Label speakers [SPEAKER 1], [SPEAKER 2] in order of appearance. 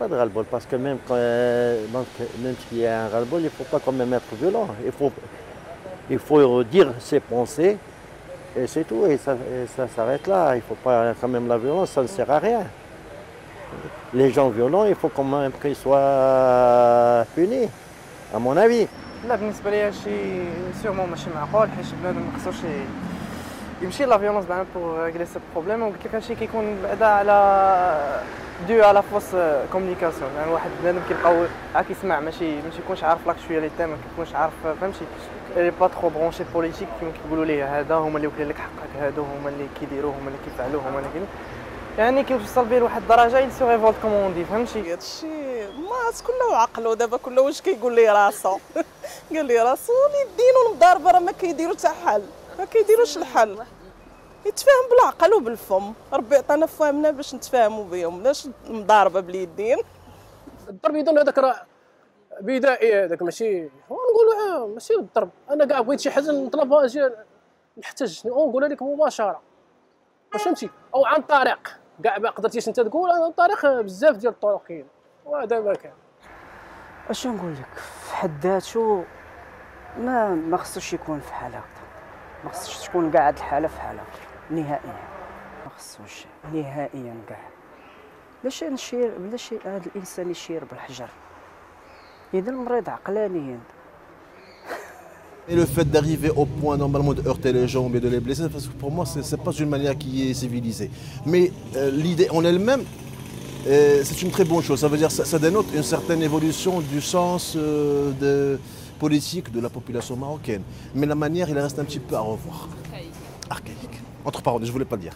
[SPEAKER 1] pas de ras-le-bol parce que même, quand, euh, donc, même s'il y a un ras-le-bol, il ne faut pas quand même être violent. Il faut, il faut dire ses pensées et c'est tout. Et ça, et ça s'arrête là. Il ne faut pas quand même la violence, ça ne sert à rien. Les gens violents, il faut quand même qu'ils soient punis, à mon avis.
[SPEAKER 2] لا بالنسبه لي هادشي سيغمون ماشي معقول حيت بنادم ما خصوش ي- يمشي لا فيولونس زعما بوغ ريغلي سو بروبليم وقلت لك هادشي كيكون بعدا على دو على فوس كومونيكاسيون. يعني واحد بنادم كيبقاو عا كيسمع ماشي ماشي يكونش عارف لاكتواليتي ما كيكونش عارف فهمتي؟ لي با ترو برونشي بوليتيك كيما كيقولوا ليه هذا هما اللي وكلين لك حقك هادو هما اللي كيديروا هما اللي كيفعلوا هما اللي كي يعني كيوصل بيه لواحد الدرجة يل سو ريفولت كومون اون دي فهمتي؟
[SPEAKER 3] هادشي ما كله عقلو دابا كله واش كيقول لي راسو. قال لي راسو اليدين والمضاربة راه ما كيديروا حتى حل ما كيديروش الحل. يتفاهم بالعقل وبالفم. ربي عطانا فهمنا باش نتفاهموا بهم لاش مضاربة باليدين
[SPEAKER 4] الضرب يدون هذاك راه بدائي هذاك ماشي ونقولوا آه ماشي الضرب. أنا كاع بغيت شي حاجة نطلبها أجي نحتاج. ونقولها لك مباشرة. واش فهمتي؟ أو عن طريق. كاع ما قدرتيش أنت تقول عن طريق بزاف ديال الطرق كاين وهذا ما كان.
[SPEAKER 5] اش نقول لك؟ في حد ذاته ما ما خصوش يكون في حال هكذا. ما خصوش تكون كاع هاد الحالة في حال هكذا. نهائيا ما خصوش نهائيا كاع باش نشير بلاش هذا الانسان يشير بالحجر اذا المريض عقلانيا
[SPEAKER 6] Et le fait d'arriver au point normalement de heurter les gens ou bien de les blesser, parce que pour moi, ce n'est pas une manière qui est civilisée. Mais euh, l'idée en elle-même, euh, c'est une très bonne chose. Ça veut dire que ça, ça dénote une certaine évolution du sens euh, de politique de la population marocaine. Mais la manière, il reste un petit peu à revoir. Archaïque. Entre parenthèses, je voulais pas le dire.